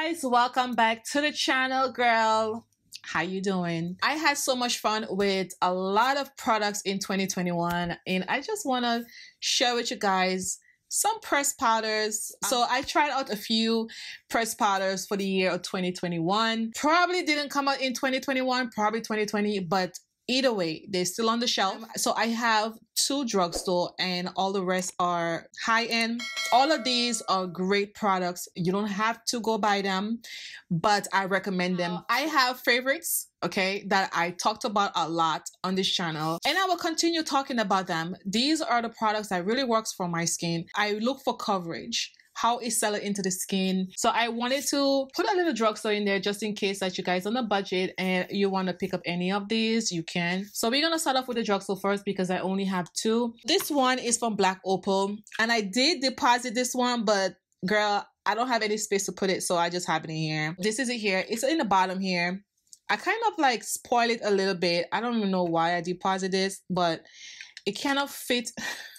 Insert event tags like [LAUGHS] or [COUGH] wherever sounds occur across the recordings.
guys. Welcome back to the channel girl. How you doing? I had so much fun with a lot of products in 2021 and i just want to share with you guys some press powders. So um, i tried out a few press powders for the year of 2021 probably didn't come out in 2021 probably 2020 but either way they're still on the shelf. So i have two drugstore and all the rest are high end all of these are great products. You don't have to go buy them but i recommend them. Oh. I have favorites okay that i talked about a lot on this channel and i will continue talking about them. These are the products that really works for my skin. I look for coverage how it settled into the skin. So I wanted to put a little drugstore in there just in case that you guys on a budget and you want to pick up any of these, you can. So we're going to start off with the drugstore first because I only have two. This one is from Black Opal and I did deposit this one, but girl, I don't have any space to put it, so I just have it in here. This is it here. It's in the bottom here. I kind of like spoil it a little bit. I don't even know why I deposit this, but it cannot fit [LAUGHS]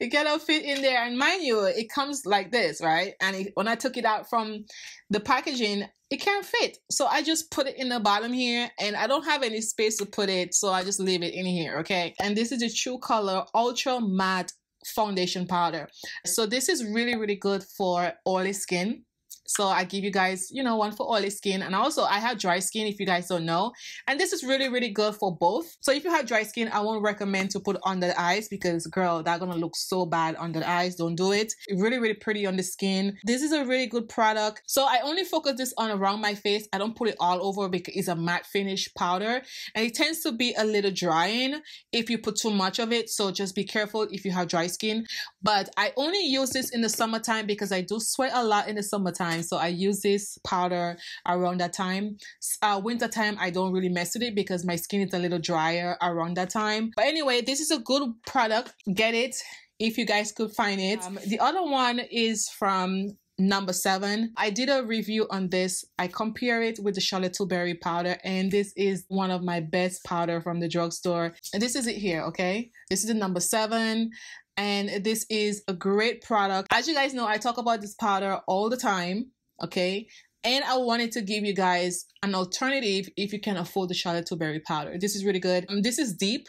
it cannot fit in there. And mind you, it comes like this, right? And it, when I took it out from the packaging, it can't fit. So I just put it in the bottom here and I don't have any space to put it. So I just leave it in here, okay? And this is the True Color Ultra Matte Foundation Powder. So this is really, really good for oily skin so I give you guys, you know, one for oily skin. And also I have dry skin if you guys don't know. And this is really, really good for both. So if you have dry skin, I won't recommend to put under the eyes because girl, that's gonna look so bad under the eyes. Don't do it. Really, really pretty on the skin. This is a really good product. So I only focus this on around my face. I don't put it all over because it's a matte finish powder. And it tends to be a little drying if you put too much of it. So just be careful if you have dry skin. But I only use this in the summertime because I do sweat a lot in the summertime time. So I use this powder around that time. Uh, winter time, I don't really mess with it because my skin is a little drier around that time. But anyway, this is a good product. Get it if you guys could find it. Um, the other one is from number seven. I did a review on this. I compare it with the Charlotte Tilbury powder, and this is one of my best powder from the drugstore. And this is it here, okay? This is the number seven and this is a great product. As you guys know, I talk about this powder all the time, okay? And I wanted to give you guys an alternative if you can afford the Charlotte Tilbury powder. This is really good. Um, this is deep.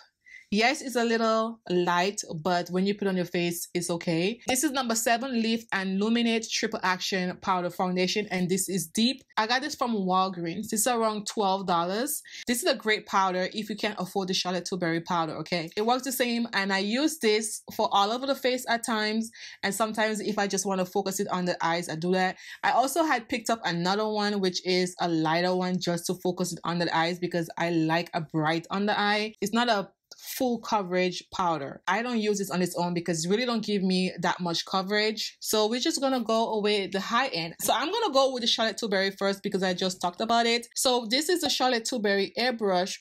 Yes, it's a little light, but when you put on your face, it's okay. This is number seven, Lift and Luminate Triple Action Powder Foundation, and this is deep. I got this from Walgreens. This is around $12. This is a great powder if you can't afford the Charlotte Tilbury powder, okay? It works the same, and I use this for all over the face at times, and sometimes if I just want to focus it on the eyes, I do that. I also had picked up another one, which is a lighter one just to focus it on the eyes because I like a bright on the eye. It's not a full coverage powder. I don't use this on its own because it really don't give me that much coverage. So we're just gonna go away the high end. So I'm gonna go with the Charlotte Tilbury first because I just talked about it. So this is the Charlotte Tilbury Airbrush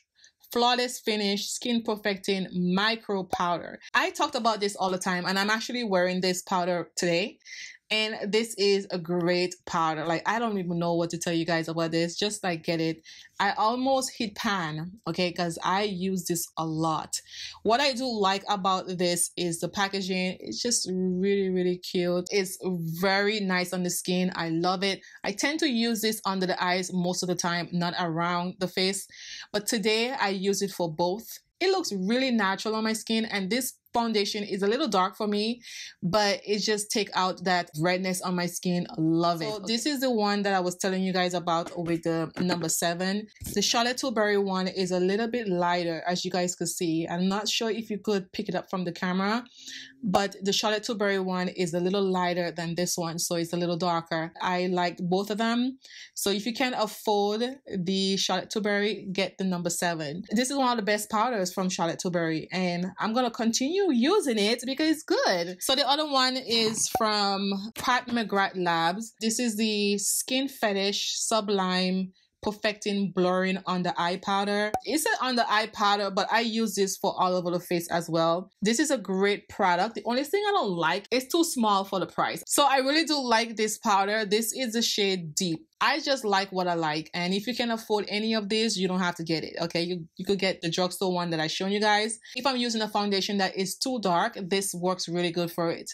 flawless finish skin perfecting micro powder i talked about this all the time and i'm actually wearing this powder today and this is a great powder like i don't even know what to tell you guys about this. Just like get it. I almost hit pan okay? Because i use this a lot. What i do like about this is the packaging. It's just really really cute. It's very nice on the skin. I love it. I tend to use this under the eyes most of the time not around the face. But today i use it for both. It looks really natural on my skin and this foundation is a little dark for me, but it just take out that redness on my skin. Love it. Oh, so this is the one that I was telling you guys about with the number seven. The Charlotte Tilbury one is a little bit lighter, as you guys could see. I'm not sure if you could pick it up from the camera, but the Charlotte Tilbury one is a little lighter than this one, so it's a little darker. I like both of them. So if you can't afford the Charlotte Tilbury, get the number seven. This is one of the best powders from Charlotte Tilbury, and I'm gonna continue continue using it because it's good. So the other one is from Pat McGrath Labs. This is the Skin Fetish Sublime perfecting blurring on the eye powder. It's an on the eye powder, but I use this for all over the face as well. This is a great product. The only thing I don't like is too small for the price. So I really do like this powder. This is the shade Deep. I just like what I like. And if you can afford any of these, you don't have to get it. Okay. You, you could get the drugstore one that I shown you guys. If I'm using a foundation that is too dark, this works really good for it.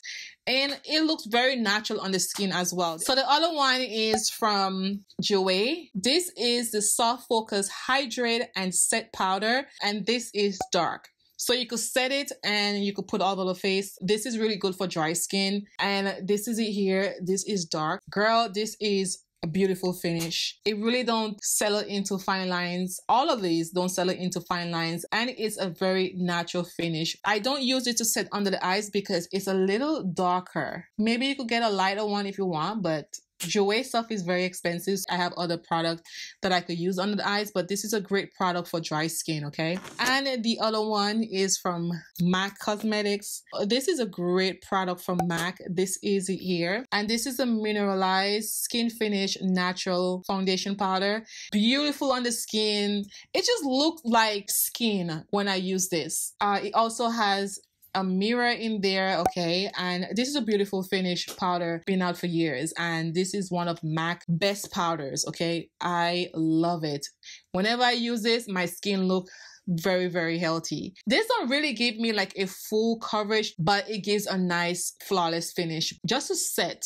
And it looks very natural on the skin as well. So the other one is from Jouer. This is the Soft Focus Hydrate and Set Powder. And this is dark. So you could set it and you could put all over the face. This is really good for dry skin. And this is it here. This is dark. Girl, this is a beautiful finish. It really don't settle into fine lines. All of these don't settle into fine lines and it's a very natural finish. I don't use it to set under the eyes because it's a little darker. Maybe you could get a lighter one if you want, but Jouer stuff is very expensive. I have other products that I could use under the eyes, but this is a great product for dry skin, okay? And the other one is from MAC Cosmetics. This is a great product from MAC. This is here. And this is a mineralized skin finish natural foundation powder. Beautiful on the skin. It just looked like skin when I use this. Uh, it also has a mirror in there okay and this is a beautiful finish powder been out for years and this is one of mac best powders okay i love it whenever i use this my skin look very very healthy this don't really give me like a full coverage but it gives a nice flawless finish just to set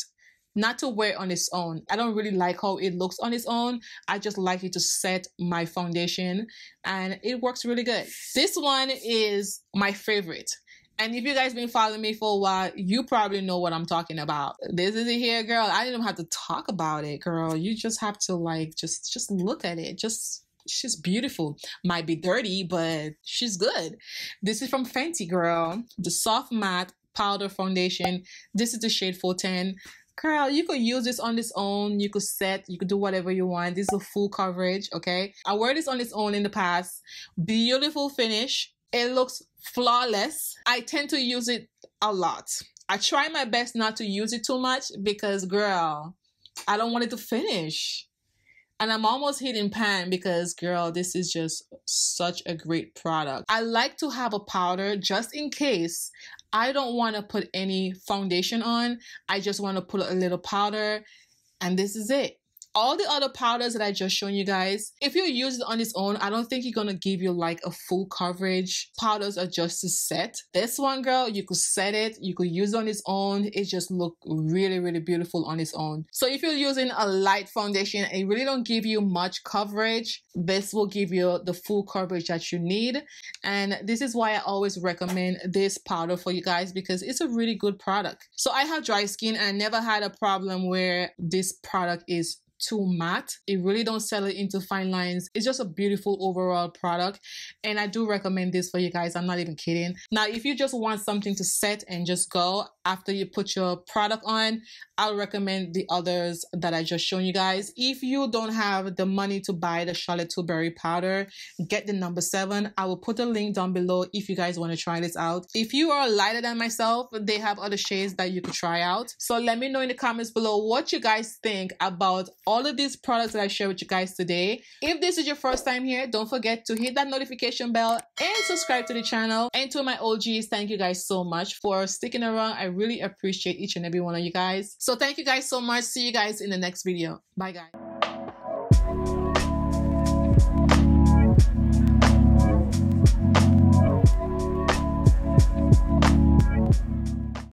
not to wear on its own. I don't really like how it looks on its own. I just like it to set my foundation and it works really good. This one is my favorite. And if you guys been following me for a while, you probably know what I'm talking about. This is it here, girl. I didn't have to talk about it, girl. You just have to like just just look at it. Just she's beautiful. Might be dirty, but she's good. This is from Fenty, girl. The soft matte powder foundation. This is the shade 410. Girl, you could use this on its own. You could set, you could do whatever you want. This is a full coverage, okay? I wear this on its own in the past. Beautiful finish. It looks flawless. I tend to use it a lot. I try my best not to use it too much because, girl, I don't want it to finish. And I'm almost hitting pan because, girl, this is just such a great product. I like to have a powder just in case I don't want to put any foundation on. I just want to put a little powder, and this is it all the other powders that I just shown you guys, if you use it on its own, I don't think you're gonna give you like a full coverage. Powders are just to set. This one, girl, you could set it, you could use it on its own. It just look really, really beautiful on its own. So if you're using a light foundation, it really don't give you much coverage. This will give you the full coverage that you need. And this is why I always recommend this powder for you guys because it's a really good product. So I have dry skin and I never had a problem where this product is too matte. It really don't sell it into fine lines. It's just a beautiful overall product. And I do recommend this for you guys. I'm not even kidding. Now, if you just want something to set and just go after you put your product on, I'll recommend the others that I just shown you guys. If you don't have the money to buy the Charlotte Tilbury powder, get the number seven. I will put a link down below if you guys want to try this out. If you are lighter than myself, they have other shades that you could try out. So let me know in the comments below what you guys think about all of these products that I share with you guys today. If this is your first time here, don't forget to hit that notification bell and subscribe to the channel. And to my OGs, thank you guys so much for sticking around. I really appreciate each and every one of you guys. So thank you guys so much. See you guys in the next video. Bye guys.